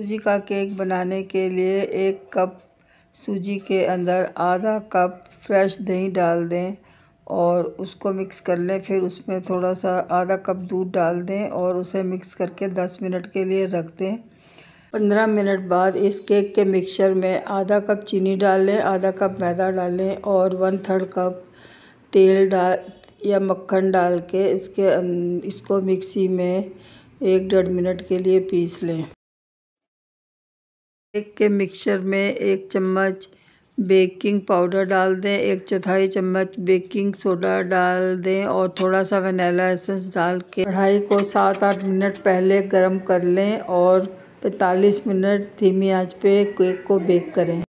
सूजी का केक बनाने के लिए एक कप सूजी के अंदर आधा कप फ्रेश दही डाल दें और उसको मिक्स कर लें। फिर उसमें थोड़ा सा आधा कप दूध डाल दें और उसे मिक्स करके 10 मिनट के लिए रख दें। 15 मिनट बाद इस केक के मिक्सचर में आधा कप चीनी डाल लें आधा कप मैदा डालें और वन थर्ड कप तेल डाल या मक्खन डाल के इसके अं, इसको मिक्सी में एक डेढ़ मिनट के लिए पीस लें। केक के मिक्सर में एक चम्मच बेकिंग पाउडर डाल दें, एक चौथाई चम्मच बेकिंग सोडा डाल दें और थोड़ा सा वनीला एसेंस डाल के कढ़ाई को सात आठ मिनट पहले गर्म कर लें और पैंतालीस मिनट धीमी आँच पे केक को बेक करें।